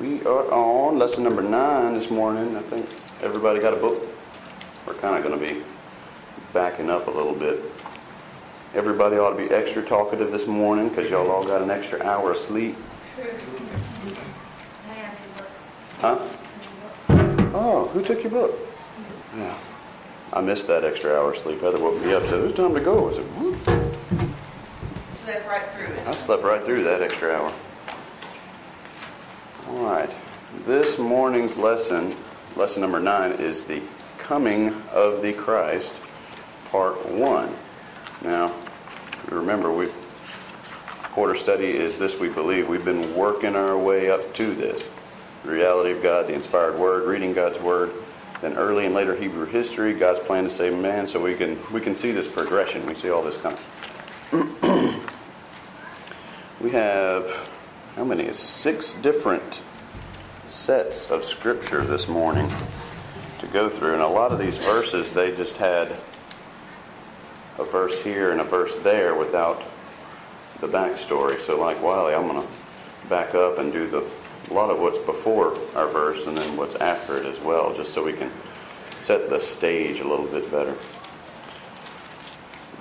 We are on lesson number nine this morning. I think everybody got a book. We're kind of going to be backing up a little bit. Everybody ought to be extra talkative this morning because y'all all got an extra hour of sleep. Huh? Oh, who took your book? Yeah. I missed that extra hour of sleep. Heather woke me up and said, It's time to go. I said, Whoop. Slept right through it. I slept right through that extra hour. All right. This morning's lesson, lesson number nine, is the coming of the Christ, part one. Now, remember, we quarter study is this we believe. We've been working our way up to this. The reality of God, the inspired word, reading God's word, then early and later Hebrew history, God's plan to save man, so we can we can see this progression. We see all this coming. we have how many? Six different sets of scripture this morning to go through. And a lot of these verses, they just had a verse here and a verse there without the backstory. So, like Wiley, I'm going to back up and do the a lot of what's before our verse and then what's after it as well, just so we can set the stage a little bit better.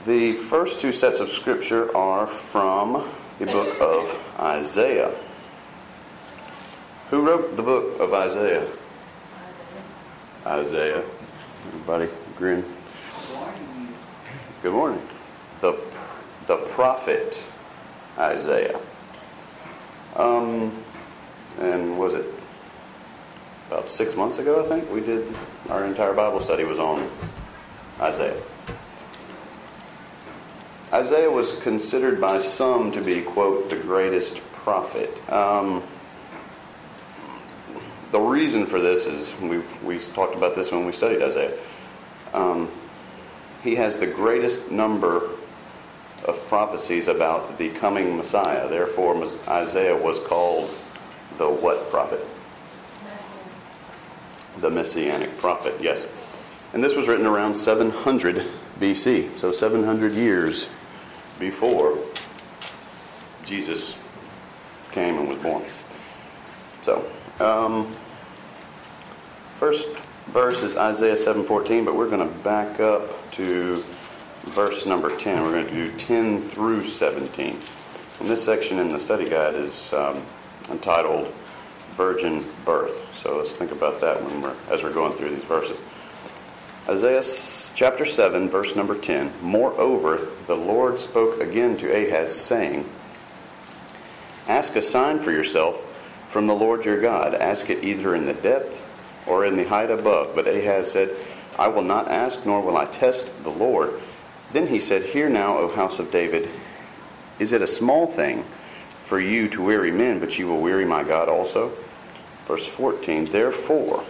The first two sets of scripture are from the book of Isaiah. Who wrote the book of Isaiah? Isaiah. Isaiah. Everybody grin. Good morning. The, the prophet Isaiah. Um, and was it about six months ago, I think, we did our entire Bible study was on Isaiah. Isaiah was considered by some to be, quote, the greatest prophet. Um, the reason for this is we've we talked about this when we studied Isaiah. Um, he has the greatest number of prophecies about the coming Messiah. Therefore, Isaiah was called the what prophet? The Messianic prophet, yes. And this was written around 700 BC, so 700 years before Jesus came and was born. So, um, first verse is Isaiah 7:14, but we're going to back up to verse number 10. We're going to do 10 through 17. And this section in the study guide is um, entitled "Virgin Birth." So let's think about that when we're as we're going through these verses. Isaiah chapter 7, verse number 10. Moreover, the Lord spoke again to Ahaz, saying, Ask a sign for yourself from the Lord your God. Ask it either in the depth or in the height above. But Ahaz said, I will not ask, nor will I test the Lord. Then he said, Hear now, O house of David, is it a small thing for you to weary men, but you will weary my God also? Verse 14, Therefore,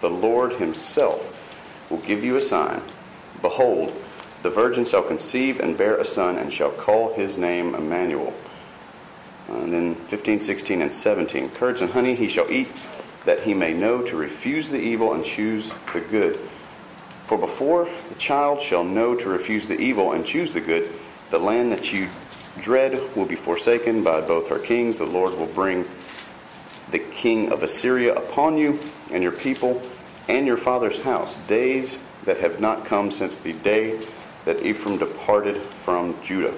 the Lord himself will give you a sign. Behold, the virgin shall conceive and bear a son, and shall call his name Emmanuel. And then 15, 16, and 17. Curds and honey he shall eat, that he may know to refuse the evil and choose the good. For before the child shall know to refuse the evil and choose the good, the land that you dread will be forsaken by both her kings. The Lord will bring the king of Assyria upon you and your people and your father's house, days that have not come since the day that Ephraim departed from Judah.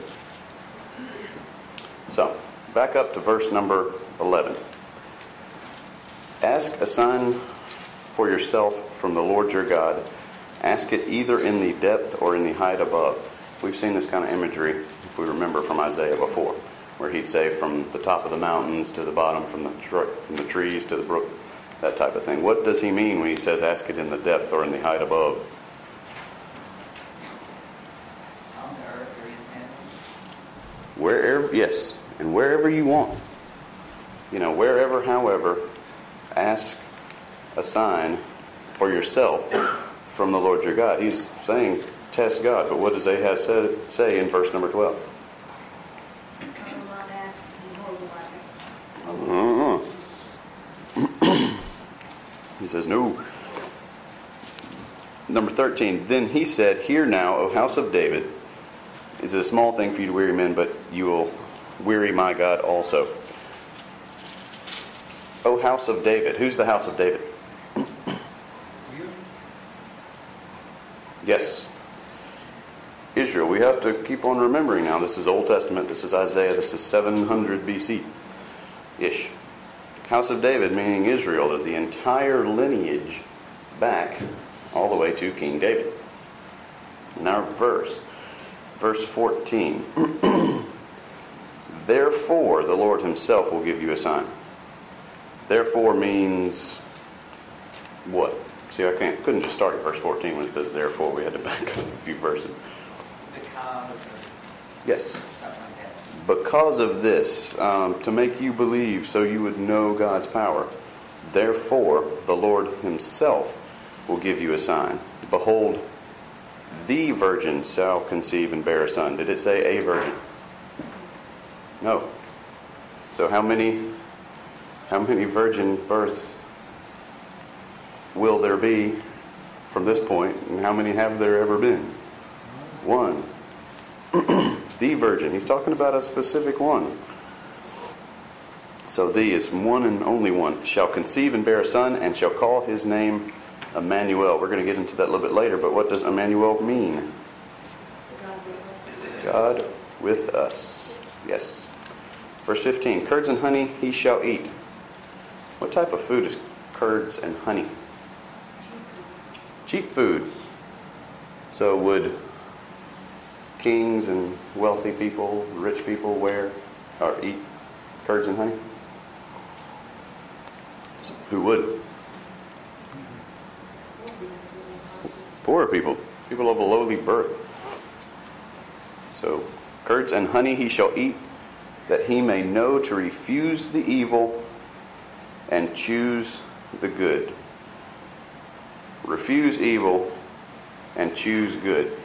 So, back up to verse number 11. Ask a sign for yourself from the Lord your God. Ask it either in the depth or in the height above. We've seen this kind of imagery, if we remember, from Isaiah before, where he'd say from the top of the mountains to the bottom, from the, from the trees to the brook, that type of thing. What does he mean when he says ask it in the depth or in the height above? Wherever, yes, and wherever you want. You know, wherever, however, ask a sign for yourself from the Lord your God. He's saying, test God. But what does Ahaz say, say in verse number 12? Uh-huh. he says, No. Number 13, then he said, Hear now, O house of David, is it a small thing for you to weary men, but you will weary my God also. O house of David. Who's the house of David? Yes. Israel. We have to keep on remembering now. This is Old Testament. This is Isaiah. This is 700 BC ish. House of David, meaning Israel, of the entire lineage back all the way to King David. In our verse, verse 14 Therefore, the Lord Himself will give you a sign. Therefore means what? See, I can't, couldn't just start at verse 14 when it says therefore. We had to back up a few verses. Because Yes. like. Because of this, um, to make you believe so you would know God's power. Therefore, the Lord Himself will give you a sign. Behold, the virgin shall conceive and bear a son. Did it say a virgin? No. So how many how many virgin births will there be from this point, and how many have there ever been? One. the virgin. He's talking about a specific one. So the is one and only one. Shall conceive and bear a son, and shall call his name Emmanuel. We're going to get into that a little bit later, but what does Emmanuel mean? God with us. Yes. Verse 15 Curds and honey he shall eat. What type of food is curds and honey? Cheap food. So would kings and wealthy people, rich people wear or eat curds and honey? Who would? Poor people, people of a lowly birth. So, curds and honey he shall eat, that he may know to refuse the evil and choose the good. Refuse evil and choose good.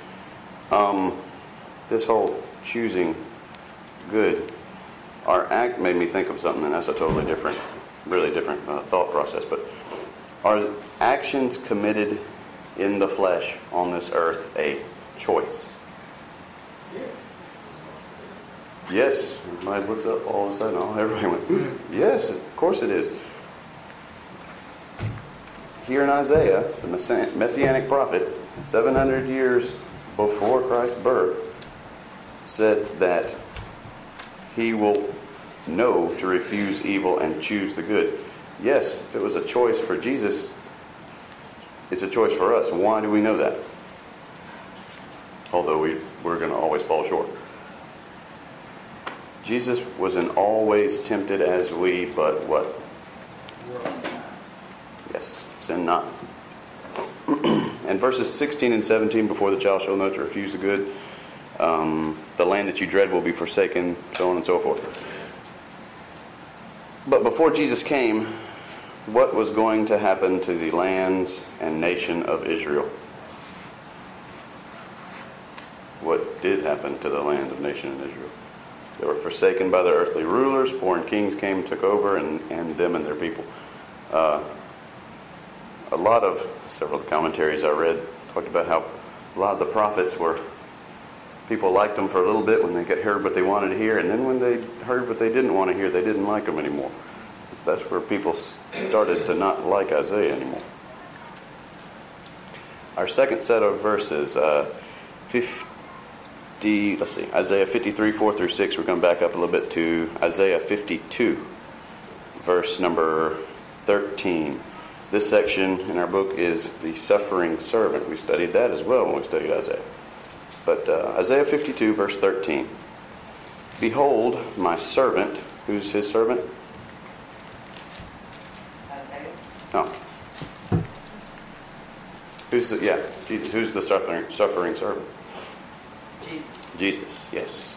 Um, this whole choosing good, our act made me think of something, and that's a totally different, really different uh, thought process. But are actions committed in the flesh on this earth a choice? Yes. Yes. Everybody looks up all of a sudden. Oh, everybody went, yes, of course it is. Here in Isaiah, the messianic prophet, 700 years before Christ's birth, said that he will know to refuse evil and choose the good. Yes, if it was a choice for Jesus, it's a choice for us. Why do we know that? Although we, we're going to always fall short. Jesus wasn't always tempted as we, but what? Yes, sin not. and verses 16 and 17 before the child shall know to refuse the good, um, the land that you dread will be forsaken, so on and so forth. But before Jesus came, what was going to happen to the lands and nation of Israel? What did happen to the land of nation of Israel? They were forsaken by their earthly rulers. Foreign kings came took over, and, and them and their people. Uh, a lot of several of the commentaries I read talked about how a lot of the prophets were people liked them for a little bit when they got heard what they wanted to hear, and then when they heard what they didn't want to hear, they didn't like them anymore. That's where people started to not like Isaiah anymore. Our second set of verses, uh, 50, let's see, Isaiah 53, 4 through 6. We're going back up a little bit to Isaiah 52, verse number 13. This section in our book is the suffering servant. We studied that as well when we studied Isaiah. But uh, Isaiah 52, verse 13. Behold, my servant. Who's his servant? Isaiah? No. Who's the, yeah, Jesus. Who's the suffering, suffering servant? Jesus. Jesus, yes.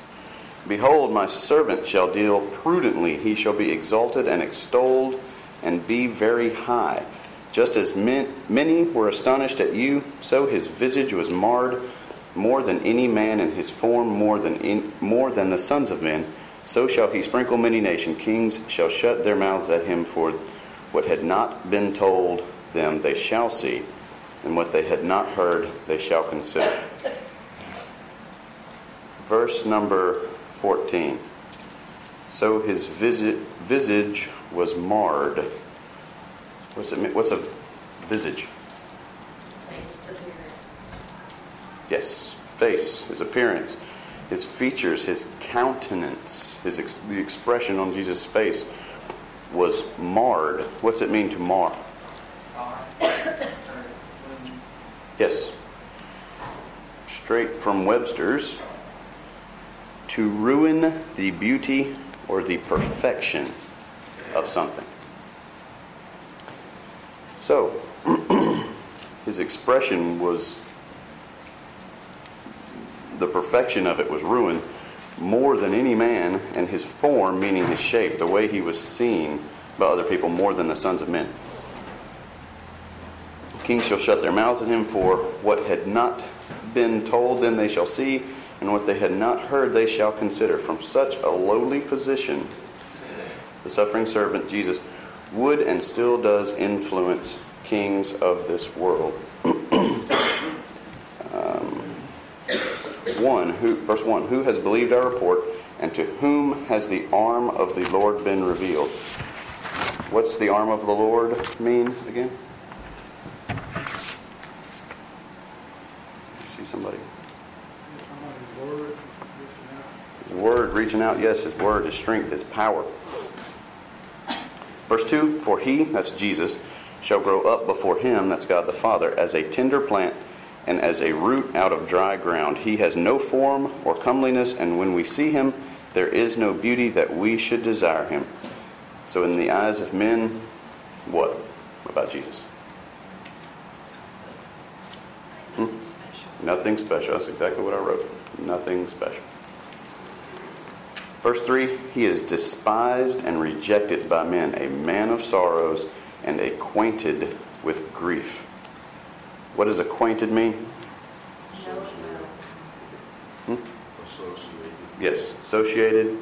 Behold, my servant shall deal prudently. He shall be exalted and extolled and be very high. Just as men, many were astonished at you, so his visage was marred more than any man, and his form more than in, more than the sons of men. So shall he sprinkle many nations. Kings shall shut their mouths at him for what had not been told them they shall see, and what they had not heard they shall consider. Verse number 14. So his visi- visage was marred. What's it? What's a visage? Yes, face, his appearance, his features, his countenance, his ex- the expression on Jesus' face was marred. What's it mean to mar? Yes. Straight from Webster's. To ruin the beauty or the perfection of something. So, his expression was, the perfection of it was ruined more than any man, and his form, meaning his shape, the way he was seen by other people, more than the sons of men. Kings shall shut their mouths at him, for what had not been told them they shall see, and what they had not heard they shall consider. From such a lowly position, the suffering servant Jesus would and still does influence kings of this world. um, one, who, verse 1 Who has believed our report, and to whom has the arm of the Lord been revealed? What's the arm of the Lord mean again? See somebody? His word reaching out, yes, his word, his strength, his power. Verse 2 For he, that's Jesus, shall grow up before him, that's God the Father, as a tender plant and as a root out of dry ground. He has no form or comeliness, and when we see him, there is no beauty that we should desire him. So, in the eyes of men, what about Jesus? Hmm? Nothing special. That's exactly what I wrote. Nothing special. Verse 3 He is despised and rejected by men, a man of sorrows and acquainted with grief. What does acquainted mean? Hmm? Associated. Yes, associated,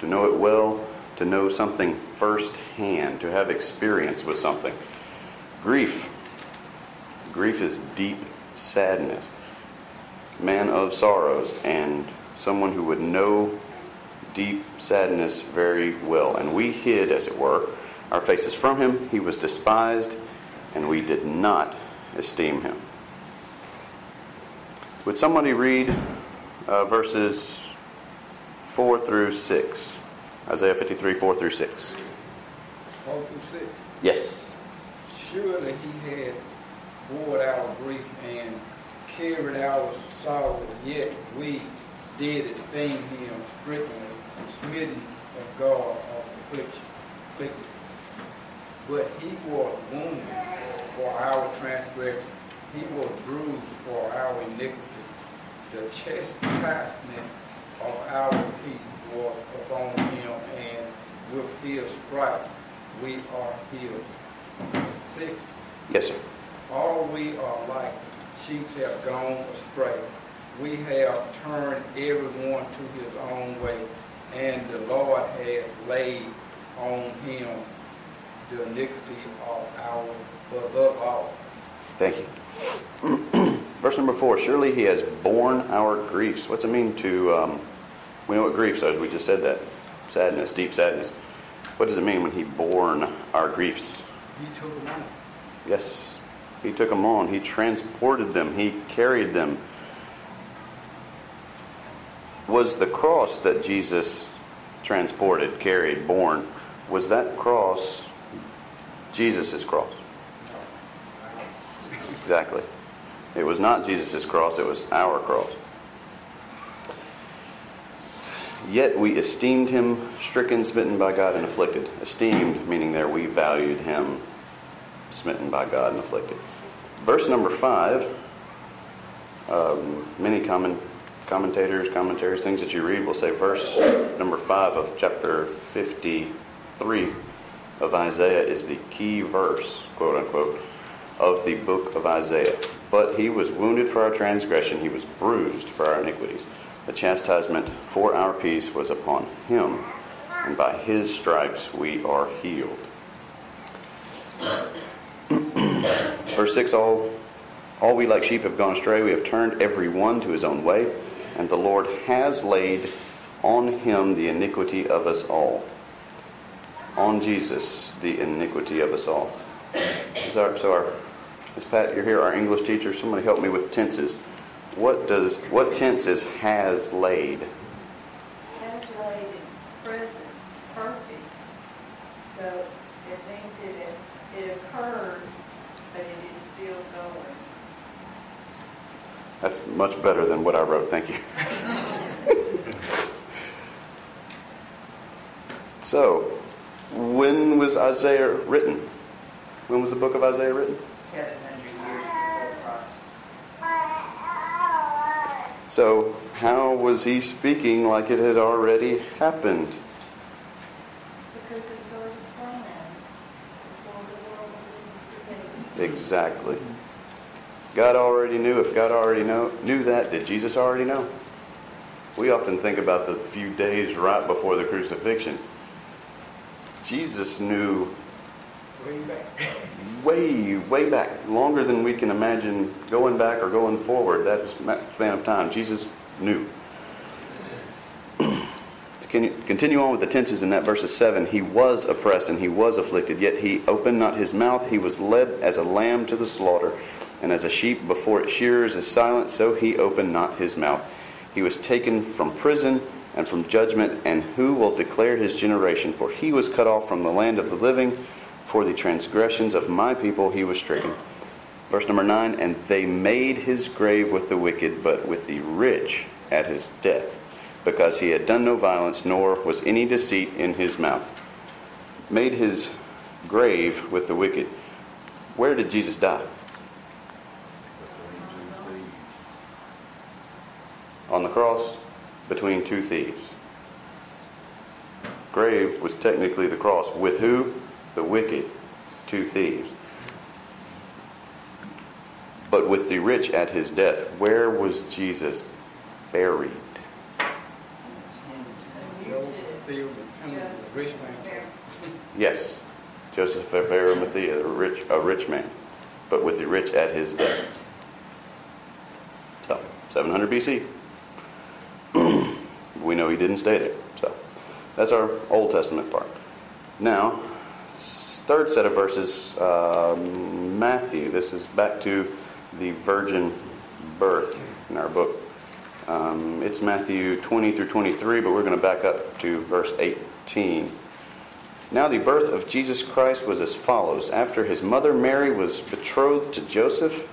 to know it well, to know something firsthand, to have experience with something. Grief. Grief is deep sadness. Man of sorrows, and someone who would know deep sadness very well. And we hid, as it were, our faces from him. He was despised, and we did not esteem him. Would somebody read uh, verses 4 through 6? Isaiah 53, 4 through 6. Four through six. Yes. Surely he has bore our grief and carried our sorrow, yet we did esteem him stricken, smitten of God of affliction. afflicted. But he was wounded for our transgression, he was bruised for our iniquity. The chastisement of our peace was upon him, and with his stripes we are healed. Six, Yes, sir. all we are like sheep have gone astray. We have turned everyone to his own way, and the Lord has laid on him the iniquity of our above all. Thank you. Verse number 4 Surely he has borne our griefs. What's it mean to, um, we know what griefs are, we just said that. Sadness, deep sadness. What does it mean when he borne our griefs? He took them on. Yes, he took them on. He transported them. He carried them. Was the cross that Jesus transported, carried, borne, was that cross Jesus' cross? Exactly. It was not Jesus' cross, it was our cross. Yet we esteemed him stricken, smitten by God, and afflicted. Esteemed, meaning there we valued him smitten by God and afflicted. Verse number five, um, many comment, commentators, commentaries, things that you read will say verse number five of chapter 53 of Isaiah is the key verse, quote unquote, of the book of Isaiah. But he was wounded for our transgression, he was bruised for our iniquities. The chastisement for our peace was upon him, and by his stripes we are healed. Verse 6 all, all we like sheep have gone astray. We have turned every one to his own way. And the Lord has laid on him the iniquity of us all. On Jesus, the iniquity of us all. Our, so our Ms. Pat, you're here, our English teacher. Somebody help me with tenses. What does what tense is has laid? Has laid is present, perfect. So it means it, it occurred, but it is still going. That's much better than what I wrote. Thank you. so, when was Isaiah written? When was the book of Isaiah written? Seven hundred years before Christ. So, how was he speaking like it had already happened? Because it was already planned before the world was. Exactly. God already knew. If God already know, knew that, did Jesus already know? We often think about the few days right before the crucifixion. Jesus knew Way back. way, way back, longer than we can imagine going back or going forward. That span of time, Jesus knew. to con- continue on with the tenses in that verses 7, he was oppressed and he was afflicted, yet he opened not his mouth. He was led as a lamb to the slaughter, and as a sheep before its shearers is silent, so he opened not his mouth. He was taken from prison and from judgment, and who will declare his generation? For he was cut off from the land of the living. For the transgressions of my people he was stricken. Verse number 9 And they made his grave with the wicked, but with the rich at his death, because he had done no violence, nor was any deceit in his mouth. Made his grave with the wicked. Where did Jesus die? On the cross, between two thieves. Grave was technically the cross. With who? The wicked, two thieves. But with the rich at his death, where was Jesus buried? Yes, Joseph of Arimathea, a rich, a rich man, but with the rich at his death. So, 700 BC. We know he didn't stay there. So, that's our Old Testament part. Now, third set of verses, um, Matthew. This is back to the virgin birth in our book. Um, it's Matthew 20 through 23, but we're going to back up to verse 18. Now, the birth of Jesus Christ was as follows. After his mother Mary was betrothed to Joseph,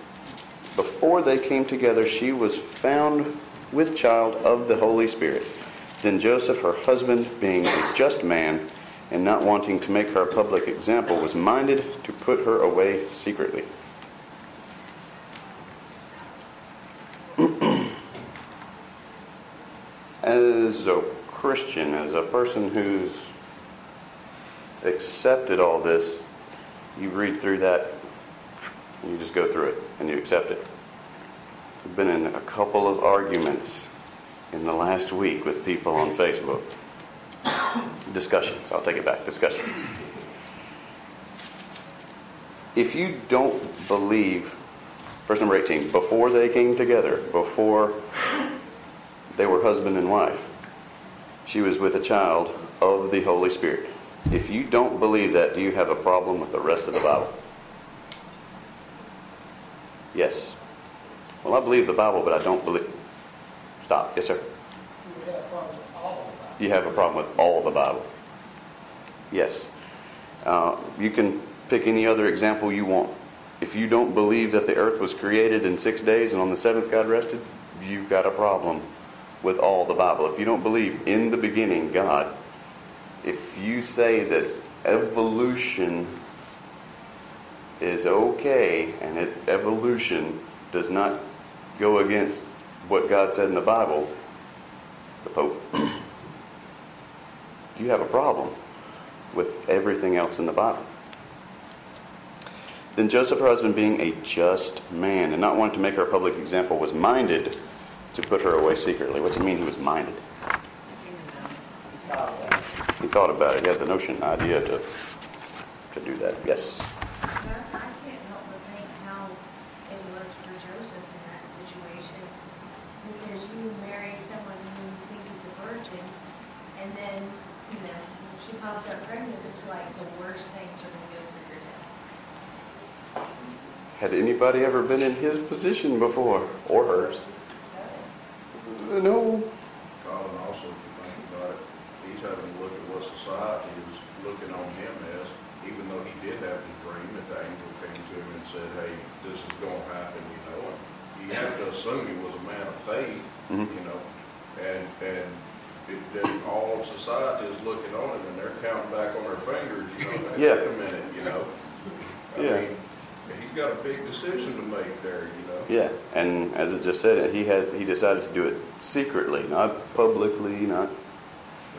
before they came together, she was found with child of the Holy Spirit. Then Joseph, her husband, being a just man, and not wanting to make her a public example, was minded to put her away secretly. as a Christian, as a person who's accepted all this, you read through that, you just go through it, and you accept it. I've been in a couple of arguments in the last week with people on Facebook. discussions, I'll take it back, discussions. If you don't believe, verse number 18, before they came together, before they were husband and wife, she was with a child of the Holy Spirit. If you don't believe that, do you have a problem with the rest of the Bible? Yes. Well, I believe the Bible, but I don't believe. Stop. Yes, sir. We have problems with all of that. You have a problem with all the Bible. Yes. Uh, you can pick any other example you want. If you don't believe that the earth was created in six days and on the seventh God rested, you've got a problem with all the Bible. If you don't believe in the beginning God, if you say that evolution is okay and it, evolution does not go against what God said in the Bible, the Pope, you have a problem with everything else in the Bible. Then Joseph, her husband, being a just man and not wanting to make her a public example, was minded to put her away secretly. What does it mean he was minded? He thought about it. He had the notion, idea to, to do that. Yes. I can't help but think how it was for Joseph in that situation. Because you know, someone who you think is a virgin, pops up pregnant, it's like the worst things are gonna go for your dad. Had anybody ever been in his position before? Or hers? Uh, No. Colin also, if you think about it, he's having to look at what society is looking on him as, even though he did have the dream that the angel came to him and said, hey, this is gonna happen, you know, and you have to assume he was a man of faith, Mhm. you know, and, and then all of society is looking on him and they're counting back on their fingers, you know, hey, Yeah. wait a minute, you know. I Yeah. mean, he's got a big decision to make there, you know. Yeah, and as I just said, he had he decided to do it secretly, not publicly, not.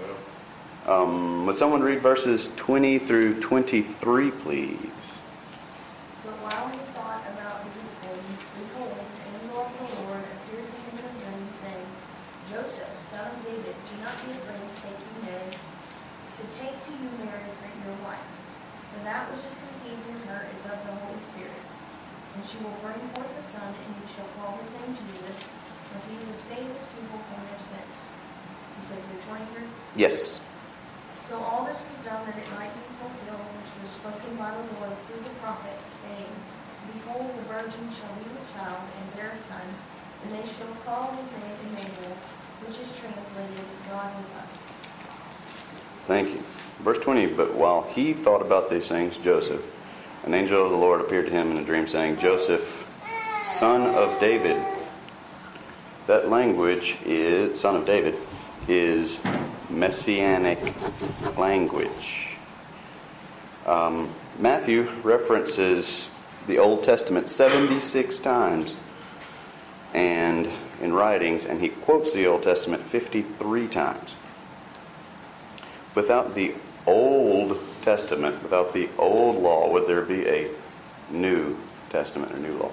Yeah. Um, would someone read verses 20 through 23, please? But while he thought about these things, behold, an angel of the Lord appeared to him in a dream, saying, Joseph, son of David, do not be afraid to take you Mary, to take to you Mary for your wife. For that which is conceived in her is of the Holy Spirit. And she will bring forth a son, and you shall call his name Jesus, for he will save his people from their sins. You said through twenty-three? Yes. So all this was done that it might be fulfilled, which was spoken by the Lord through the prophet, saying, Behold, the virgin shall be with child and bear a son, and they shall call his name Emmanuel, which is translated God with us. Thank you. Verse 20, but while he thought about these things, Joseph, an angel of the Lord appeared to him in a dream, saying, Joseph, son of David. That language is, son of David, is messianic language. Um, Matthew references the Old Testament 76 times and in writings, and he quotes the Old Testament 53 times. Without the Old Testament, without the Old Law, would there be a New Testament or New Law?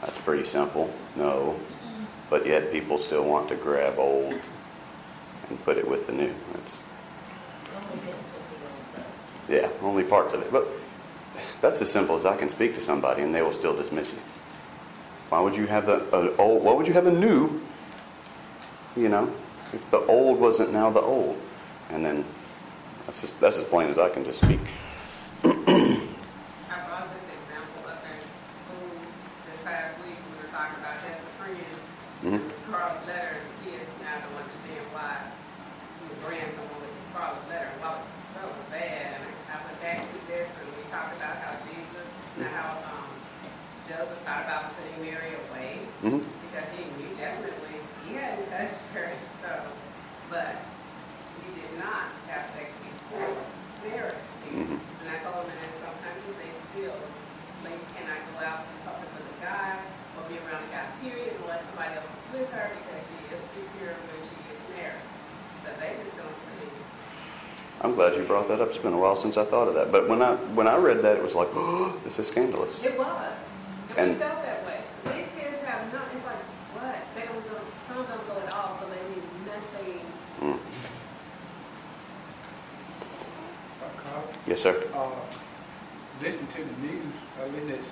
That's pretty simple. No. But yet people still want to grab old and put it with the new. That's yeah, only parts of it. But that's as simple as I can speak to somebody and they will still dismiss you. Why would you have the old? Why would you have a new? You know, if the old wasn't now the old, and then that's that's as plain as I can just speak. I brought this example up in school this past week. We were talking about just a friend. Mhm. The scarlet letter, and kids now don't understand why we would brand someone with the scarlet letter. Well, it's so bad. And I went back to this and we talked about how Jesus, and how um, Joseph thought about putting Mary away hmm because he knew definitely he hadn't touched her. So, but he did not have sex before marriage. Mhm. And I told him that in some countries they still, ladies cannot go out in public with a guy or be around a guy, period, unless somebody else is with her because she is pure when she is married. But they just don't see. I'm glad you brought that up. It's been a while since I thought of that. But when I when I read that, it was like, oh, this is scandalous. It was. And, And- we felt that way. These kids have no, it's like, what? They don't go, some don't go at all, so they need nothing. Mm. Yes, sir. uh, listen to the news, I listened to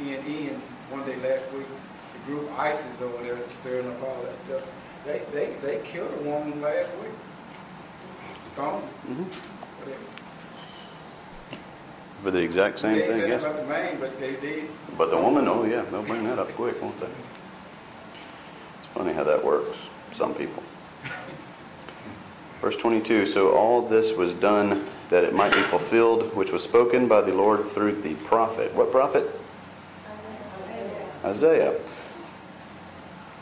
CNN one day last week, the group ISIS over there stirring up all that stuff. They, they, they killed a woman last week. Stoned. hmm They For the exact same thing, yes. about the man, but they did. But the woman, oh yeah, they'll bring that up quick, won't they? It's funny how that works. Some people. Verse 22 So all this was done that it might be fulfilled, which was spoken by the Lord through the prophet. What prophet? Isaiah.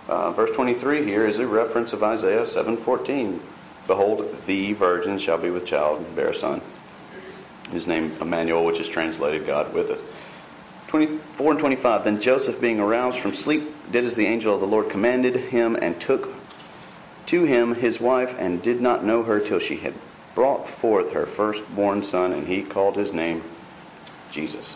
Uh, verse 23 here is a reference of Isaiah 7:14. Behold, the virgin shall be with child and bear a son. His name Emmanuel, which is translated God with us. 24 and 25. Then Joseph, being aroused from sleep, did as the angel of the Lord commanded him, and took to him his wife, and did not know her till she had brought forth her firstborn son, and he called his name Jesus.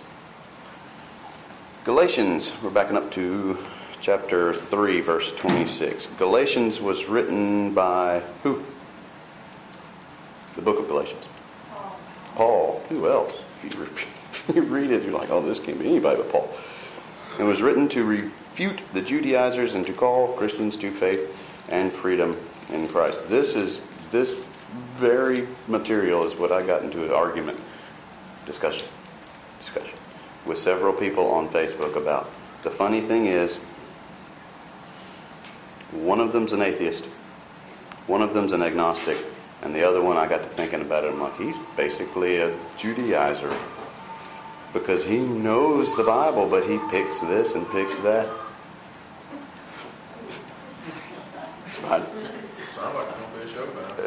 Galatians, we're backing up to chapter 3, verse 26. Galatians was written by who? The book of Galatians. Paul. Who else? If you, if you read it, you're like, oh, this can't be anybody but Paul. It was written to refute the Judaizers and to call Christians to faith and freedom in Christ. This is this very material is what I got into an argument, discussion, discussion with several people on Facebook about. The funny thing is, one of them's an atheist, one of them's an agnostic, and the other one I got to thinking about it. I'm like, he's basically a Judaizer because he knows the Bible, but he picks this and picks that. It's fine. Sound like it's gonna be a show about.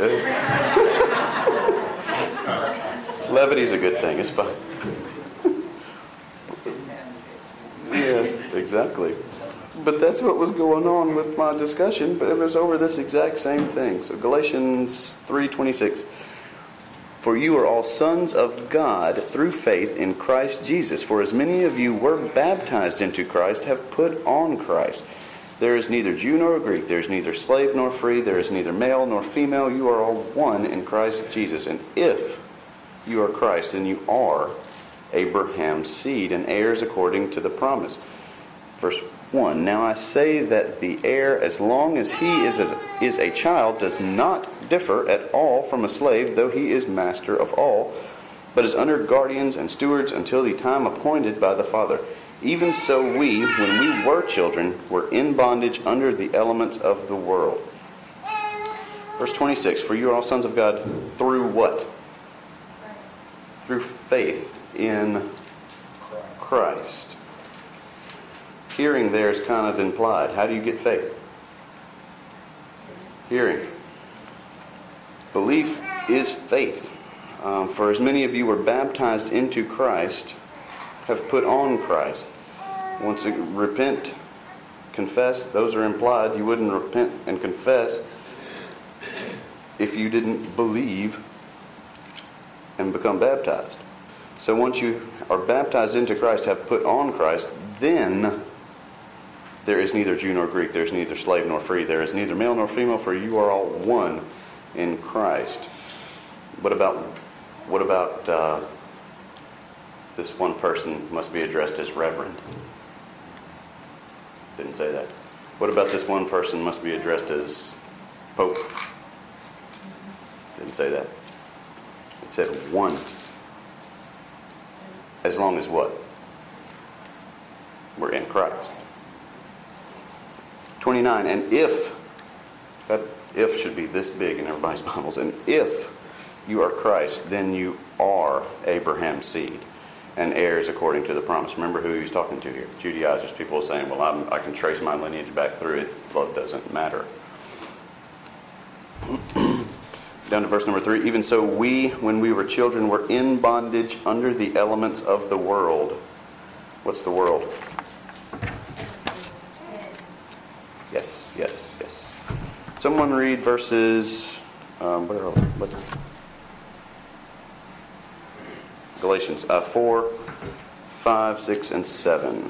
Levity's a good thing. It's fun. Yes, exactly. But that's what was going on with my discussion, but it was over this exact same thing. So Galatians 3:26 For you are all sons of God through faith in Christ Jesus. For as many of you were baptized into Christ have put on Christ. There is neither Jew nor Greek, there is neither slave nor free, there is neither male nor female, you are all one in Christ Jesus. And if you are Christ, then you are Abraham's seed and heirs according to the promise. Verse 1 Now I say that the heir, as long as he is, as, is a child, does not differ at all from a slave, though he is master of all, but is under guardians and stewards until the time appointed by the Father. Even so, we, when we were children, were in bondage under the elements of the world. Verse 26 For you are all sons of God through what? Christ. Through faith in Christ. Hearing there is kind of implied. How do you get faith? Hearing. Belief is faith. Um, for as many of you were baptized into Christ, have put on Christ. Once repent, confess, those are implied. You wouldn't repent and confess if you didn't believe and become baptized. So once you are baptized into Christ, have put on Christ, then there is neither Jew nor Greek, there is neither slave nor free, there is neither male nor female, for you are all one in Christ. What about what about uh, this one person must be addressed as reverend? Didn't say that. What about this one person must be addressed as pope? Didn't say that. It said one. As long as what? We're in Christ. 29. And if, that if should be this big in everybody's Bibles, and if you are Christ, then you are Abraham's seed and heirs according to the promise. Remember who he's talking to here. Judaizers, people are saying, well, I'm, I can trace my lineage back through it. Blood doesn't matter. Down to verse number three. Even so, we, when we were children, were in bondage under the elements of the world. What's the world? Sin. Yes, yes, yes. Someone read verses. Um, where are what? Galatians uh, 4, 5, 6, and 7.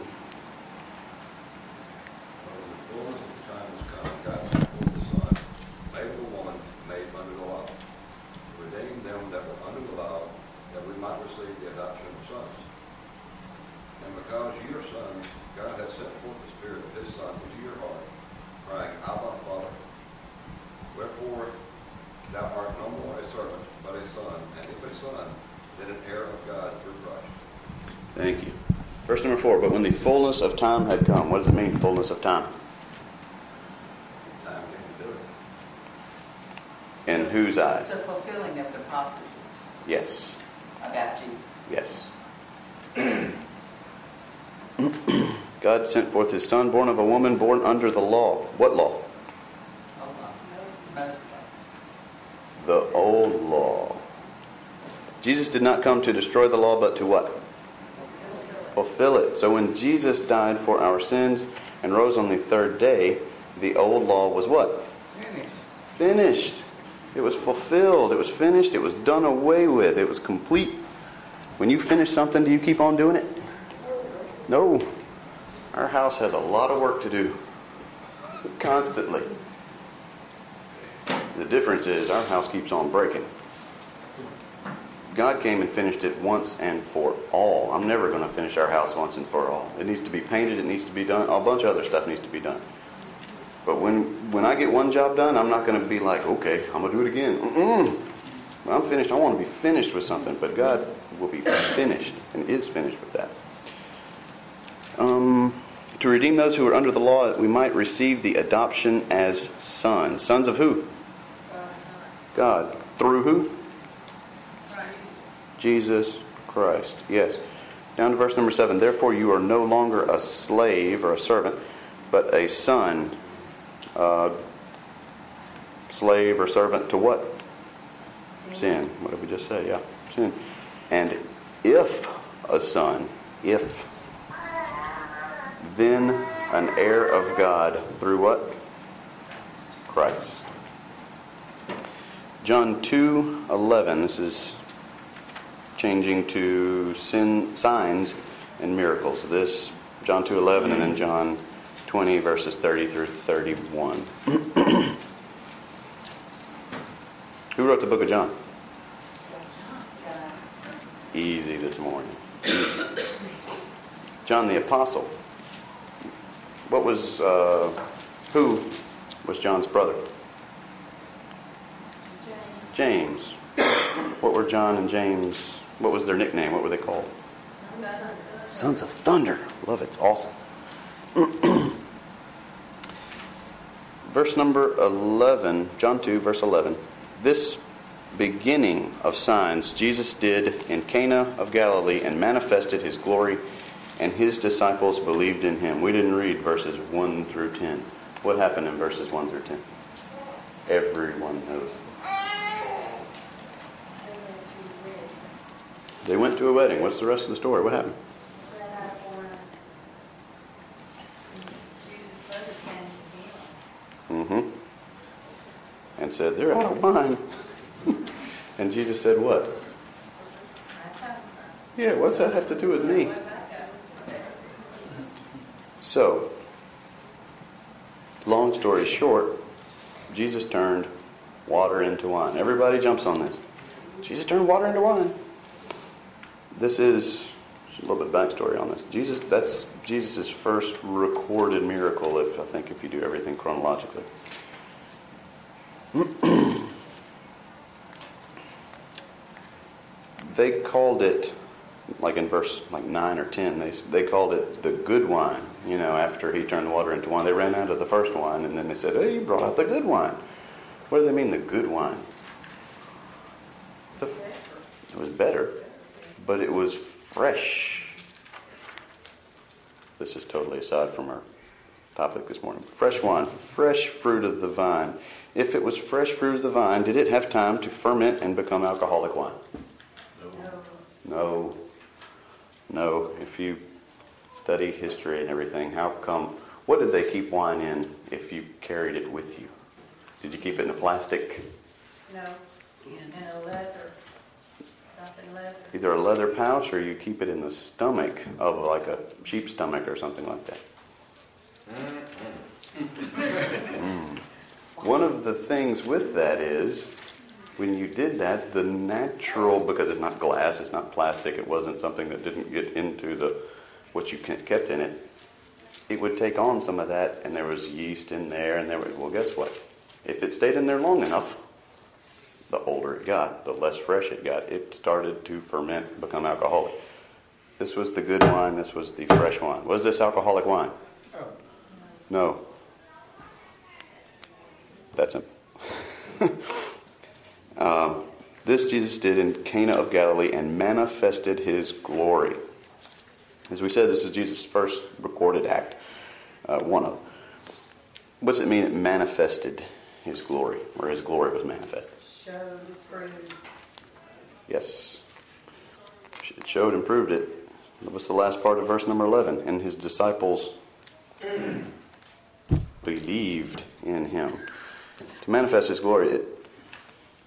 24. But when the fullness of time had come, what does it mean, fullness of time? time In whose eyes? The fulfilling of the prophecies. Yes. About Jesus. Yes. God sent forth his son, born of a woman, born under the law. What law? The old law. Jesus did not come to destroy the law, but to what? Fulfill it. So when Jesus died for our sins and rose on the third day, the old law was what? Finished. Finished. It was fulfilled. It was finished. It was done away with. It was complete. When you finish something, do you keep on doing it? No. Our house has a lot of work to do. Constantly. The difference is our house keeps on breaking. God came and finished it once and for all. I'm never going to finish our house once and for all. It needs to be painted, it needs to be done, a bunch of other stuff needs to be done. But when when I get one job done, I'm not going to be like, okay, I'm going to do it again. Mm-mm. When I'm finished, I want to be finished with something, but God will be finished and is finished with that. Um, to redeem those who are under the law, we might receive the adoption as sons. Sons of who? God. Through who? Jesus Christ. Yes. Down to verse number 7. Therefore, you are no longer a slave or a servant, but a son. Uh, slave or servant to what? Sin. What did we just say? Yeah, sin. And if a son, if, then an heir of God through what? Christ. John 2 11. This is changing to sin, signs and miracles. This, John 2 11, and then John 20, verses 30 through 31. Who wrote the book of John? Easy this morning. Easy. John the Apostle. What was, uh, who was John's brother? James. What were John and James, what was their nickname? What were they called? Sons of Thunder. Love it. It's awesome. verse number 11, John 2, verse 11. This beginning of signs Jesus did in Cana of Galilee and manifested his glory, and his disciples believed in him. We didn't read verses 1 through 10. What happened in verses 1 through 10? Everyone knows. They went to a wedding. What's the rest of the story? What happened? Mm-hmm. And said, They're out of wine. and Jesus said, What? Yeah, what's that have to do with me? So, long story short, Jesus turned water into wine. Everybody jumps on this. Jesus turned water into wine. This is a little bit of backstory on this. Jesus, that's Jesus' first recorded miracle. If I think if you do everything chronologically. they called it like in verse like 9 or 10 they, they called it the good wine you know after he turned the water into wine they ran out of the first wine and then they said hey you brought out the good wine what do they mean the good wine the, it was better but it was fresh this is totally aside from our topic this morning fresh wine fresh fruit of the vine if it was fresh fruit of the vine did it have time to ferment and become alcoholic wine no. No. No. If you study history and everything, how come? What did they keep wine in if you carried it with you? Did you keep it in a plastic? No, in a leather, something leather. Either a leather pouch or you keep it in the stomach of like a sheep stomach or something like that. Mm. One of the things with that is when you did that, the natural, because it's not glass, it's not plastic, it wasn't something that didn't get into the what you kept in it, it would take on some of that, and there was yeast in there, and there was, well, guess what? If it stayed in there long enough, the older it got, the less fresh it got, it started to ferment, become alcoholic. This was the good wine, this was the fresh wine. Was this alcoholic wine? No. That's him. Um, this Jesus did in Cana of Galilee and manifested his glory. As we said, this is Jesus' first recorded act, uh, one of. What's it mean it manifested his glory, where his glory was manifested? Showed, proved. Yes. It showed and proved it. What's the last part of verse number 11? And his disciples believed in him. To manifest his glory, it,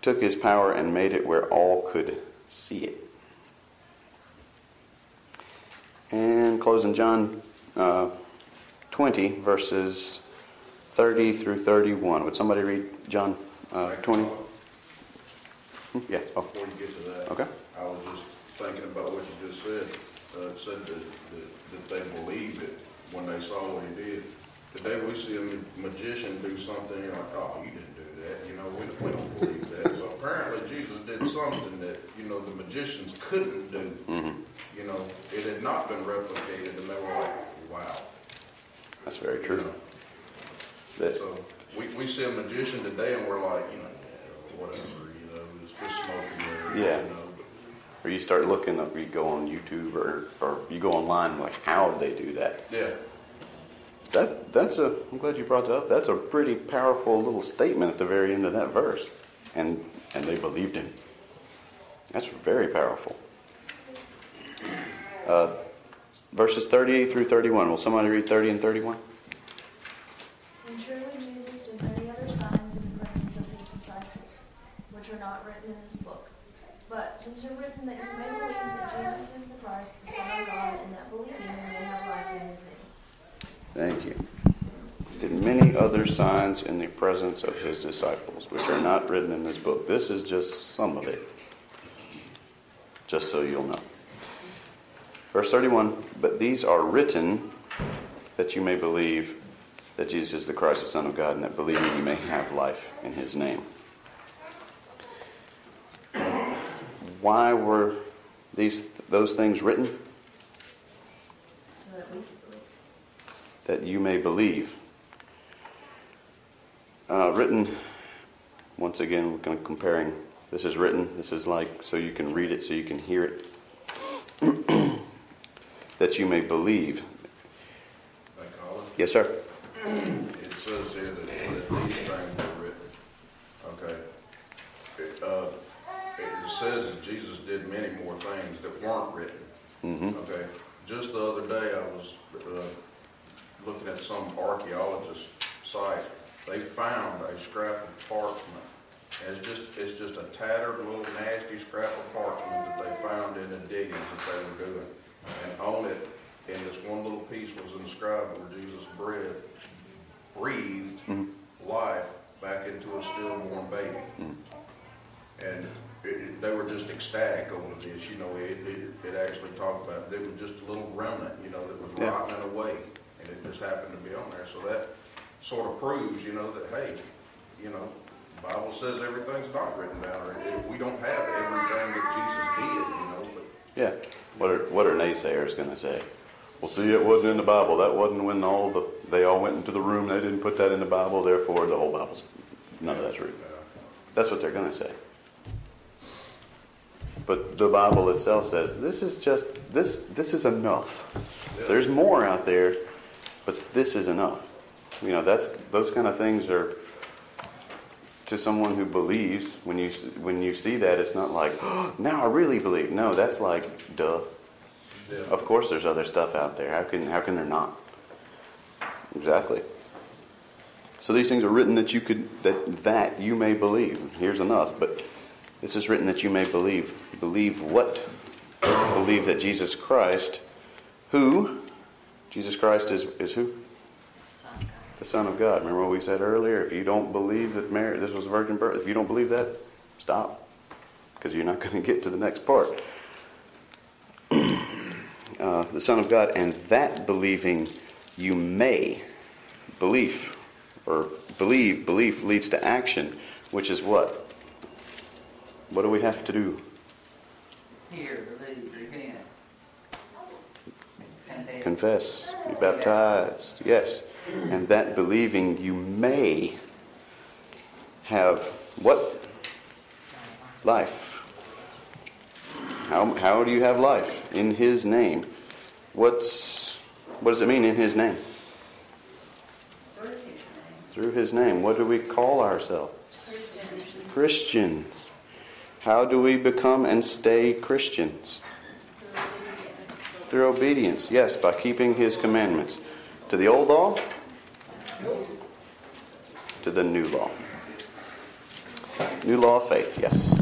took his power and made it where all could see it. And closing John uh, 20, verses 30 through 31. Would somebody read John uh, 20? Hmm, yeah. Oh. Before you get to that. Okay. I was just thinking about what you just said. Uh, it said that, that, that they believed it when they saw what he did. Today we see a magician do something, you're like, oh, you didn't do that. You know, we, we don't believe that. So apparently Jesus did something that, you know, the magicians couldn't do. hmm You know, it had not been replicated, and they were like, wow. That's very You true. know? That, So, we, we see a magician today, and we're like, you know, whatever, you know, it's just and mirrors, Yeah. you know. or you start looking up, you go on YouTube or, or you go online, like, how did they do that? Yeah, That that's a. I'm glad you brought that up. That's a pretty powerful little statement at the very end of that verse, and and they believed him. That's very powerful. Uh, verses 38 through 31. Will somebody read 30 and 31? And surely Jesus did many other signs in the presence of his disciples, which are not written in this book. But these are written that you may believe that Jesus is the Christ, the Son of God, and that believing you may have life in his name. Thank you. Did many other signs in the presence of his disciples, which are not written in this book. This is just some of it. Just so you'll know. Verse 31 But these are written that you may believe that Jesus is the Christ, the Son of God, and that believing you may have life in his name. Why were these those things written? So that we believe. that you may believe. Uh, written, once again, we're going to comparing. This is written. This is like so you can read it, so you can hear it. that you may believe. thank God. Yes, sir. It says here that, that these things were written, okay? Uh, it says that Jesus did many more things that weren't written, hmm okay? Just the other day, I was, uh, looking at some archaeologist site. They found a scrap of parchment. And it's just, it's just a tattered little nasty scrap of parchment that they found in the diggings that they were doing. And on it, in this one little piece was inscribed where Jesus breathed, breathed Mhm. life back into a stillborn baby. Mhm. And it, it- they were just ecstatic over this, you know, it, it, it actually talked about, it was just a little remnant, you know, that was Yeah. rotting away. And it just happened to be on there, so that sort of proves, you know, that, hey, you know, the Bible says everything's not written down, or we don't have everything that Jesus did, you know, but Yeah. What are what are naysayers going to say? Well, see, it wasn't in the Bible. That wasn't when all the they all went into the room. They didn't put that in the Bible. Therefore, the whole Bible's none of that's true. uh, That's what they're going to say. But the Bible itself says this is just this this is enough. There's more out there, but this is enough. You know, that's those kind of things are to someone who believes. When you when you see that, it's not like oh, now I really believe. No, that's like duh. yeah. Of course, there's other stuff out there. How can how can there not? Exactly. So these things are written that you could that that you may believe. Here's enough, but this is written that you may believe. Believe what? believe that Jesus Christ, who Jesus Christ is is who? Son. The Son of God. Remember what we said earlier? If you don't believe that Mary this was a virgin birth, if you don't believe that, stop, because you're not going to get to the next part. uh, the Son of God, and that believing you may belief or believe belief leads to action, which is what? What do we have to do? Hear, believe, repent. Confess. Confess, be baptized, yes. And that believing you may have what? Life. How, how do you have life? In His name. What's, what does it mean in His name? Through his name. Through His name. What do we call ourselves? Christians. Christians. How do we become and stay Christians? Through obedience. Yes, by keeping His commandments. To the old law? To the new law. New law of faith, yes.